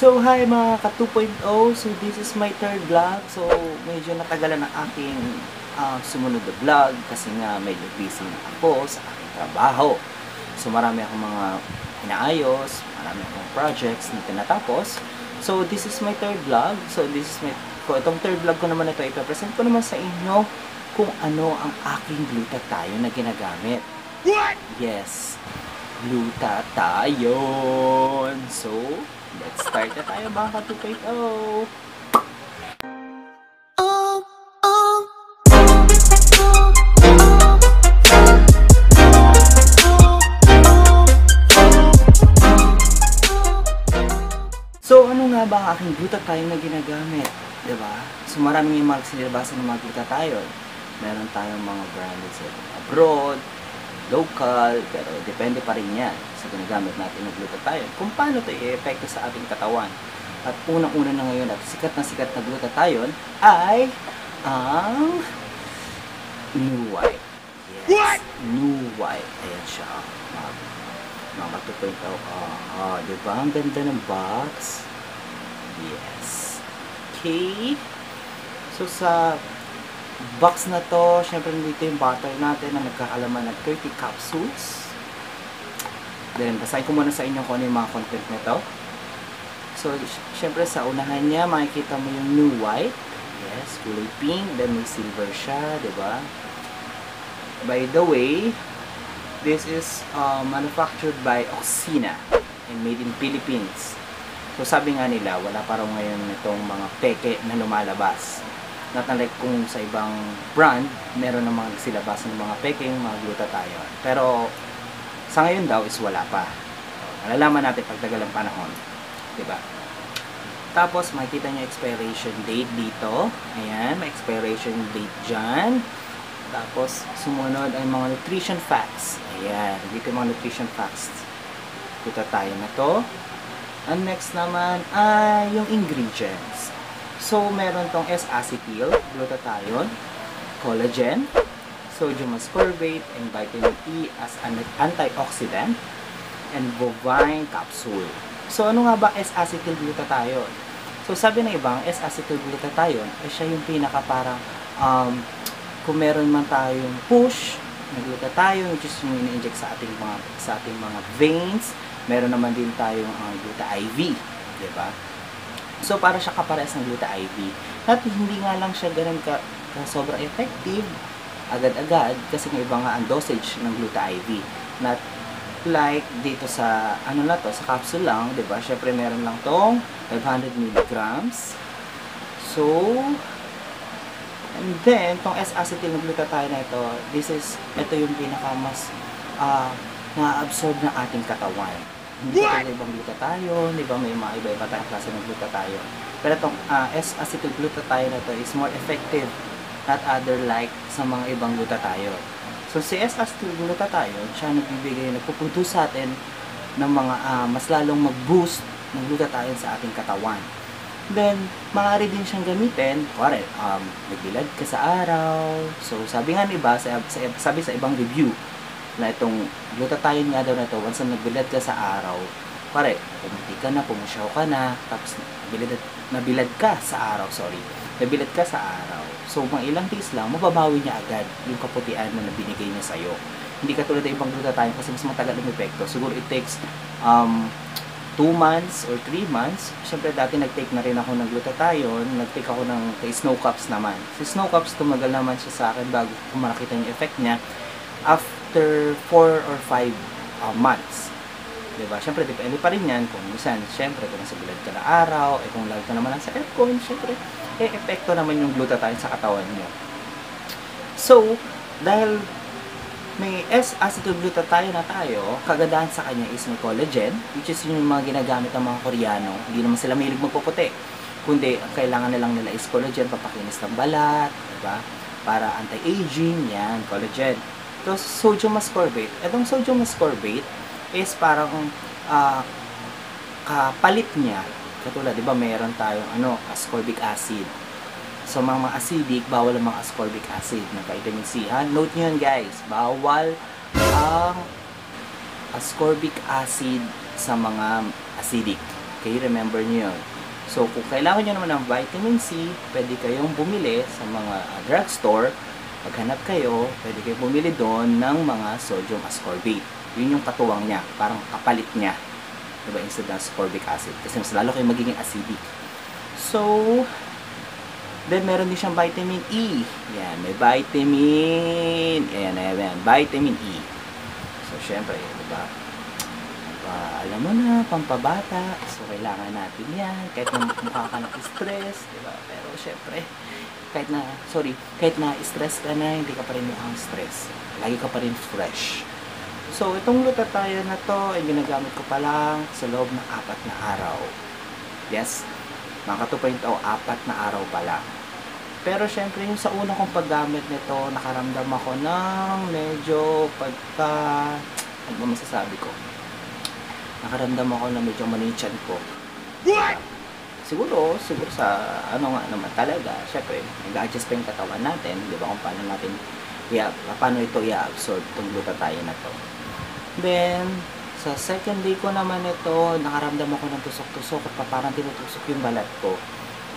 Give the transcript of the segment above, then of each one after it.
So, hi mga ka 2.0. So, this is my third vlog. So, medyo natagalan ang aking uh, sumunod na vlog kasi nga medyo busy na ako sa aking trabaho. So, marami akong mga inaayos, marami akong projects na tinatapos. So, this is my third vlog. So, this is my... Ko, itong third vlog ko naman ito, ipapresent ko naman sa inyo kung ano ang aking glutathione na ginagamit. What? Yes, glutathione. So, let's start na tayo mga ka 2.0. So, ano nga ba ang aking glutathione na ginagamit? ba? So, maraming yung mga sinilabasan ng mga glutathione. Meron tayong mga branded sa abroad, local, pero depende pa rin yan sa ginagamit natin ng glutathione kung paano ito i-epekto sa ating katawan. At unang-una na ngayon at sikat na sikat na glutathione ay ang New White. Yes, What? New White. Ayan siya. Mga, mga matupoy ito. Ah, ah, di ba? Ang ganda ng box. Yes. Okay. So, sa box na to, syempre nandito yung butter natin na nagkakalaman ng 30 capsules. Then, basahin ko muna sa inyo kung ano yung mga content nito. So, sy- syempre sa unahan niya, makikita mo yung new white. Yes, kulay pink. Then, may silver siya, ba? By the way, this is uh, manufactured by Oxina and made in Philippines. So, sabi nga nila, wala pa raw ngayon itong mga peke na lumalabas. Not unlike kung sa ibang brand, meron namang silabas ng mga peking, mga glutathione. Pero, sa ngayon daw is wala pa. Malalaman natin pagtagal ng panahon. ba? Tapos, makikita niyo expiration date dito. Ayan, may expiration date dyan. Tapos, sumunod ay mga nutrition facts. Ayan, dito yung mga nutrition facts. Puta tayo na to. Ang next naman ay yung ingredients. So, meron tong S-acetyl, glutathione, collagen, sodium ascorbate, and vitamin E as an antioxidant, and bovine capsule. So, ano nga ba S-acetyl glutathione? So, sabi ng ibang, S-acetyl glutathione ay siya yung pinaka parang um, kung meron man tayong push na glutathione, which is yung ini-inject sa ating mga sa ating mga veins, meron naman din tayong uh, gluta IV, di ba? So, para siya kapares ng gluta IV. At hindi nga lang siya ganun ka, ka sobrang effective agad-agad kasi may iba nga ang dosage ng gluta IV. Not like dito sa ano na to, sa capsule lang, 'di ba? Syempre meron lang tong 500 milligrams. So, and then, tong S-acetyl na glutathione na ito, this is, ito yung pinaka mas ah, na-absorb ng ating katawan. Ibang glutathione, di ba? May mga iba-iba tayong klase ng glutathione. Pero itong ah, S-acetyl glutathione na to is more effective not other like sa mga ibang glutathione. So, si S-acetyl glutathione, siya nagbibigay, nagpupuntos sa atin ng mga ah, mas lalong mag-boost ng glutathione sa ating katawan. Then, maaari din siyang gamitin, kuwari, um, nagbilad ka sa araw. So, sabi nga ng iba, sa, sa, sabi sa ibang review, na itong glutathione nga daw na ito, once na nagbilad ka sa araw, kuwari, pumuti ka na, pumusyaw ka na, tapos nabilad, nabilad ka sa araw, sorry, nabilad ka sa araw. So, mga ilang days lang, mababawi niya agad yung kaputian mo na binigay niya sa'yo. Hindi katulad ng ibang glutathione kasi mas matagal ang epekto. Siguro it takes um, 2 months or 3 months. Siyempre, dati nag-take na rin ako ng glutathione. Nag-take ako ng Snow Cups naman. Si Snow Cups, tumagal naman siya sa akin bago ko makita yung effect niya after 4 or 5 uh, months. Diba? Siyempre, depende pa rin yan kung minsan, siyempre, kung nasa bilad ka na araw, eh kung lagi ka naman sa aircon, siyempre, eh, epekto naman yung glutathione sa katawan niyo. So, dahil may S-acetylglutathione na tayo, kagandahan sa kanya is may collagen, which is yung mga ginagamit ng mga Koreano. Hindi naman sila mahilig magpuputi. Kundi, ang kailangan na lang nila is collagen, papakinis ng balat, diba? Para anti-aging, yan, collagen. Tapos, sodium ascorbate. Itong sodium ascorbate is parang ah, kapalit niya. Katulad, di ba, mayroon tayong ano, ascorbic acid. So, mga, acidic, bawal ang mga ascorbic acid na vitamin C. Ha? Note nyo yun, guys. Bawal ang ascorbic acid sa mga acidic. Okay, remember nyo yun. So, kung kailangan nyo naman ng vitamin C, pwede kayong bumili sa mga uh, drugstore. Paghanap kayo, pwede kayong bumili doon ng mga sodium ascorbate. Yun yung katuwang niya, parang kapalit niya. Diba, instead ng ascorbic acid. Kasi mas lalo kayo magiging acidic. So, then meron din siyang vitamin E. Yan, may vitamin, ayan, ayan, ayan, vitamin E. So, syempre, diba, uh, alam mo na, pampabata, so kailangan natin yan, kahit na mukha ka ng stress, di ba? Pero syempre, kahit na, sorry, kahit na stress ka na, hindi ka pa rin mukhang stress. Lagi ka pa rin fresh. So, itong lutataya na to, ay ginagamit ko pa lang sa loob ng apat na araw. Yes, mga 2.0, apat na araw pa lang. Pero syempre, yung sa una kong paggamit nito, nakaramdam ako ng medyo pagka, ano masasabi ko? nakaramdam ako na medyo manichan ko. What? Siguro, siguro sa ano nga naman talaga, syempre, nag-adjust pa yung katawan natin, di ba, kung paano natin, yeah, paano ito i-absorb itong glutathione na to. Then, sa second day ko naman ito, nakaramdam ako ng tusok-tusok at parang tinutusok yung balat ko.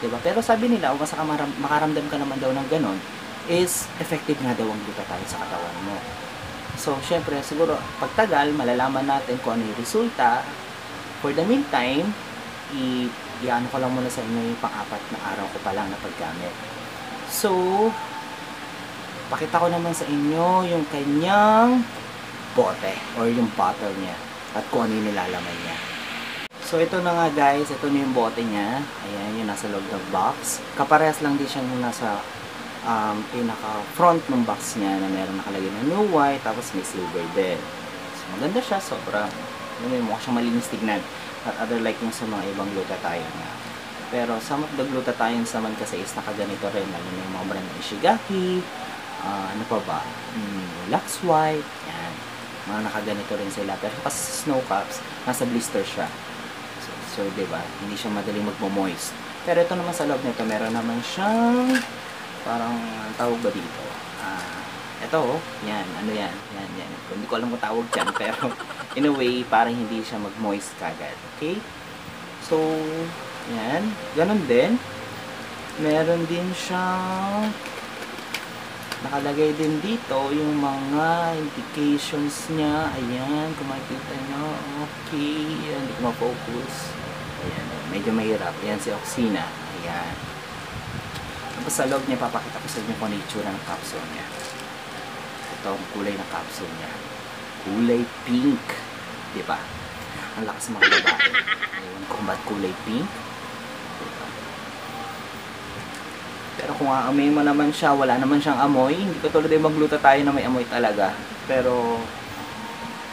Di ba? Pero sabi nila, kung basta makaramdam ka naman daw ng ganon, is effective nga daw ang glutathione sa katawan mo. So, syempre, siguro, pagtagal, malalaman natin kung ano yung resulta. For the meantime, i iano ko lang muna sa inyo yung pang-apat na araw ko pa lang na paggamit. So, pakita ko naman sa inyo yung kanyang bote or yung bottle niya at kung ano yung nilalaman niya. So, ito na nga guys, ito na yung bote niya. Ayan, yung nasa loob ng box. Kaparehas lang din siya yung nasa um, pinaka front ng box niya na meron nakalagay na new white tapos may silver din. So, maganda siya, sobra. Ano yung mukha siyang malinis tignan. Not other like yung sa mga ibang glutathione na. Pero some of the glutathione naman kasi is nakaganito rin. Na yung mga brand ng Ishigaki, uh, ano pa ba, mm, Lux White, yan. Mga nakaganito rin sila. Pero kasi snow caps, nasa blister siya. So, so ba hindi siya madaling magmo-moist. Pero ito naman sa loob nito, meron naman siyang parang tawag ba dito? Ah, ito oh, yan, ano yan, yan, yan. Hindi ko alam kung tawag dyan, pero in a way, parang hindi siya mag-moist kagad. Okay? So, yan. Ganon din. Meron din siyang nakalagay din dito yung mga indications niya. Ayan, kung makikita nyo. Okay. Ayan, hindi ko ma-focus. Ayan, medyo mahirap. Ayan si Oxina. Ayan. Tapos sa loob niya, papakita ko sa inyo kung ano itsura ng capsule niya. Ito ang kulay ng capsule niya. Kulay pink. Di ba? Ang lakas mga babae. Ewan ko ba't kulay pink. Diba? Pero kung aamoy mo naman siya, wala naman siyang amoy. Hindi ko tulad yung magluta tayo na may amoy talaga. Pero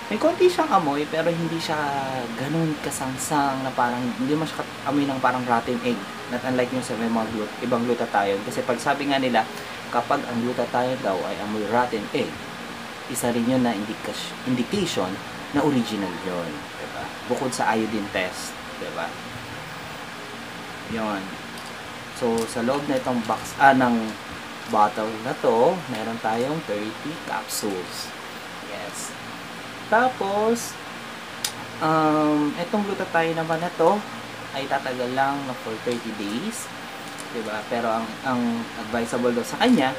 may konti siyang amoy pero hindi siya ganun kasangsang na parang hindi mo amoy ng parang rotten egg not unlike yung sa may mga glut, ibang glutathione kasi pag sabi nga nila kapag ang glutathione daw ay amoy rotten egg isa rin yun na indication, na original yon diba? bukod sa iodine test diba? yon so sa loob na itong box ah, ng bottle na to meron tayong 30 capsules yes tapos, um, itong glutathione naman na to ay tatagal lang for 30 days. 'di ba? Pero ang ang advisable daw sa kanya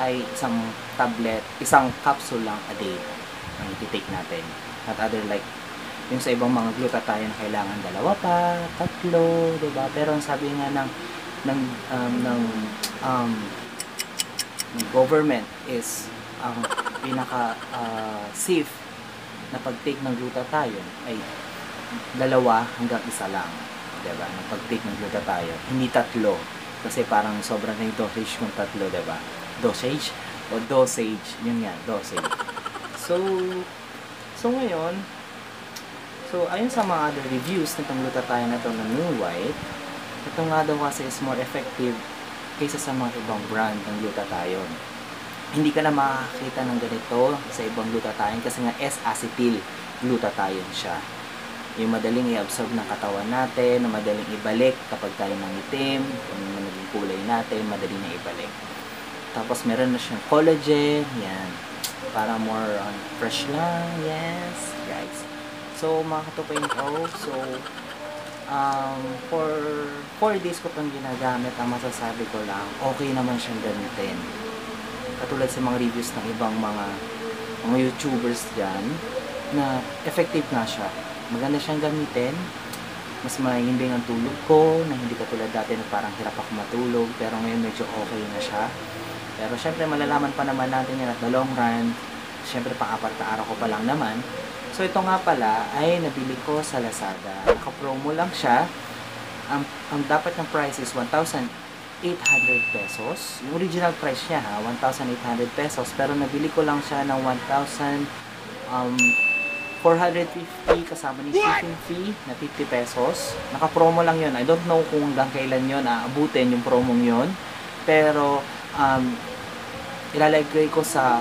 ay isang tablet, isang capsule lang a day ang i-take natin. Not other like yung sa ibang mga glutathione na kailangan dalawa pa, tatlo, ba? Pero ang sabi nga ng ng um, ng um, ng government is ang pinaka uh, safe na pag-take ng glutathione ay dalawa hanggang isa lang. Diba? Na pag-take ng glutathione. Hindi tatlo. Kasi parang sobrang na yung dosage kung tatlo, diba? Dosage? O dosage. Yun nga, dosage. So, so ngayon, so ayon sa mga other reviews nitong glutathione na to na New White, ito nga daw kasi is more effective kaysa sa mga ibang brand ng glutathione hindi ka na makakita ng ganito sa ibang glutathione kasi nga S-acetyl glutathione siya. Yung madaling i-absorb ng katawan natin, na madaling ibalik kapag tayo ng itim, kung naging kulay natin, madali na ibalik. Tapos meron na siyang collagen, yan. Para more on fresh lang, yes, guys. So, mga katupayin ko, so, um, for 4 days ko itong ginagamit, ang masasabi ko lang, okay naman siyang gamitin. Katulad sa mga reviews ng ibang mga mga YouTubers dyan, na effective nga siya. Maganda siyang gamitin. Mas mahimbing ang tulog ko, na hindi katulad dati na parang hirap ako matulog, pero ngayon medyo okay na siya. Pero syempre malalaman pa naman natin yan at the long run, syempre pang apat na araw ko pa lang naman. So ito nga pala ay nabili ko sa Lazada. Naka-promo lang siya. Ang, ang dapat ng price is 1,800 pesos. Yung original price niya ha, 1,800 pesos. Pero nabili ko lang siya ng 1,000 um, 450 kasama ni shipping fee na 50 pesos. Naka-promo lang yun. I don't know kung hanggang kailan yun aabutin yung promong yun. Pero um, ilalagay ko sa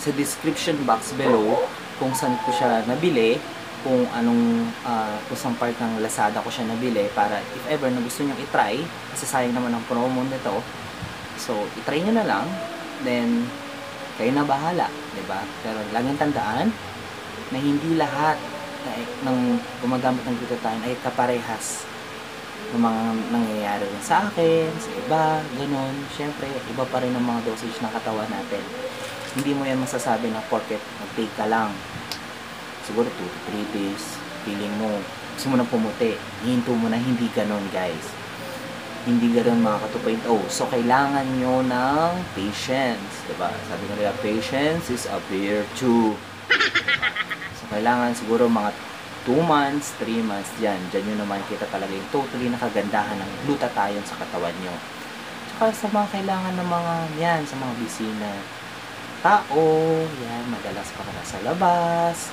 sa description box below kung saan ko siya nabili, kung anong uh, kung saan part ng Lazada ko siya nabili para if ever na gusto niyo i-try, kasi sayang naman ang promo nito. So, i-try niyo na lang, then kayo na bahala, ba? Pero laging tandaan na hindi lahat na, ng gumagamit ng glutathione ay kaparehas ng mga nangyayari rin sa akin, sa iba, ganun. Siyempre, iba pa rin ang mga dosage ng katawan natin. Hindi mo yan masasabi na porket nag-take ka lang siguro 2 to 3 days feeling mo gusto mo na pumuti. Hihinto mo na hindi ganon guys. Hindi ganon mga ka 2.0 so kailangan nyo ng patience diba? Sabi ko nila patience is a virtue so kailangan siguro mga 2 months, 3 months dyan dyan nyo naman kita talaga yung totally nakagandahan ng glutathione sa katawan nyo tsaka sa mga kailangan ng mga yan sa mga bisina tao, yan, madalas pa ka sa labas.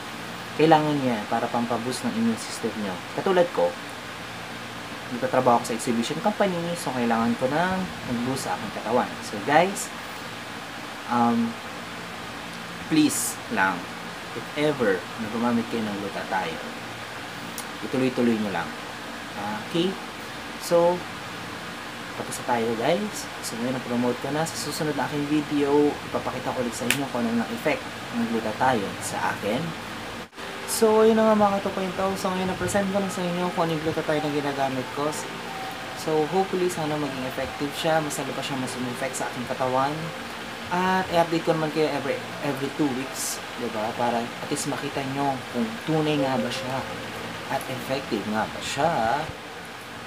Kailangan niya para pampaboost ng immune system nyo. Katulad ko, nagtatrabaho ako sa exhibition company, so kailangan ko ng mag-boost sa aking katawan. So guys, um, please lang, if ever na gumamit kayo ng glutathione, ituloy-tuloy nyo lang. Okay? So, tapos na tayo guys. So ngayon na-promote ko na. Sa susunod na aking video, ipapakita ko ulit sa inyo kung ano ng effect ng glutathione sa akin. So yun na nga mga katukwento. So ngayon na-present ko na sa inyo kung ano yung glutathione na ginagamit ko. So hopefully sana maging effective siya. Mas lalo pa siya mas effect sa aking katawan. At i-update ko naman kayo every, every 2 weeks. Diba? Para at least makita nyo kung tunay nga ba siya. At effective nga ba siya.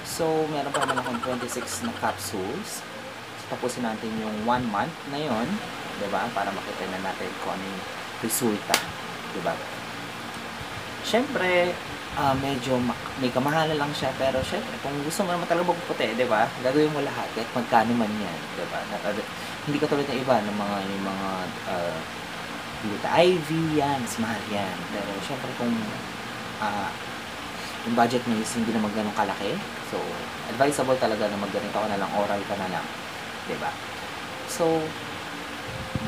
So, meron pa naman akong 26 na capsules. Tapusin natin yung 1 month na yon, 'di ba? Para makita na natin kung ano yung resulta, 'di ba? Syempre, uh, medyo may kamahalan lang siya, pero syempre, kung gusto mo naman talaga magpuputi, 'di ba? Gagawin mo lahat kahit magkano man 'yan, 'di ba? Hindi ka tulad ng iba ng mga yung mga uh, Gluta IV, yan, mas mahal yan. Pero syempre kung uh, yung budget mo is hindi naman ganun kalaki. So, advisable talaga na magganito ka na lang, oral ka na lang. ba diba? So,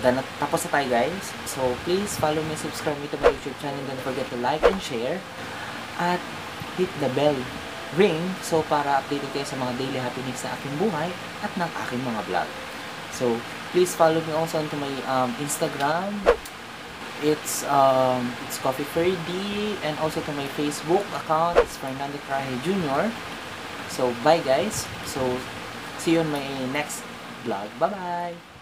dan tapos na tayo guys. So, please follow me, subscribe me to my YouTube channel. Don't forget to like and share. At hit the bell ring so para updated kayo sa mga daily happenings sa aking buhay at ng aking mga vlog. So, please follow me also on to my um, Instagram, It's um, it's Coffee Ferdy and also to my Facebook account. It's Fernando Crahe Jr. So bye guys. So see you on my next vlog. Bye bye.